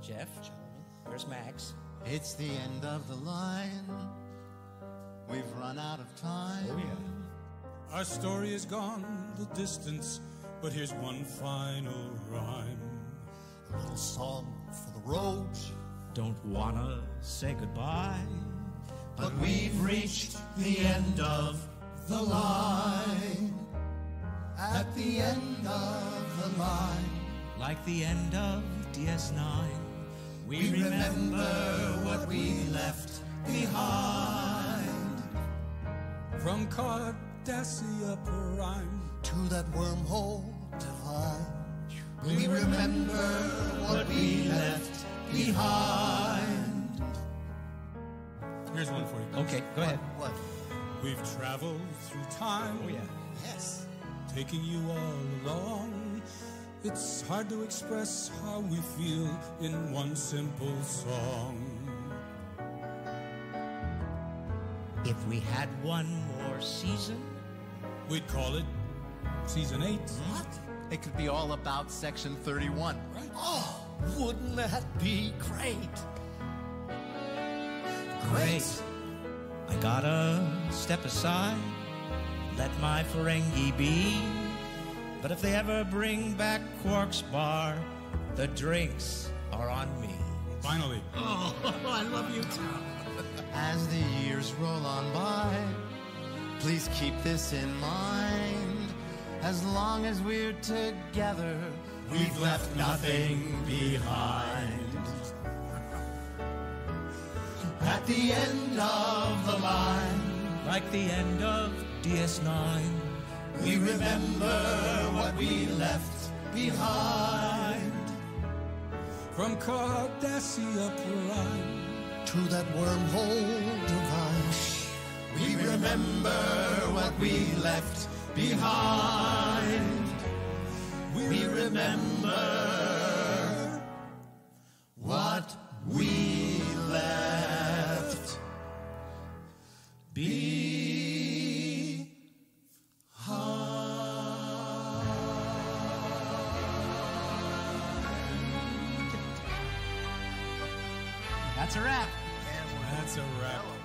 Jeff. gentlemen, Where's Max? It's the end of the line. We've run out of time. Oh, yeah. Our story is gone the distance, but here's one final rhyme. A little song for the road. Don't wanna say goodbye. But we've reached the end of the line. At the end of the line. Like the end of DS9. We, We remember what we left behind. From Cardassia Prime. To that wormhole divine. We remember what we left behind. Here's one for you. Okay, go ahead. What? We've traveled through time. Oh, yeah. Yes. taking you all along. It's hard to express how we feel in one simple song. If we had one more season, We'd call it season eight. What? It could be all about Section 31. Right. Oh, wouldn't that be great? great. I gotta step aside, let my Ferengi be. But if they ever bring back Quark's Bar, the drinks are on me. Finally, Oh, I love you too. As the years roll on by, please keep this in mind. As long as we're together, we've left nothing behind. At the end of the line, Like the end of DS9. we remember what we left behind. from Cardassia Prime. To that wormhole divine, we remember what we left behind. We remember what we left behind. That's a wrap. That's a wrap.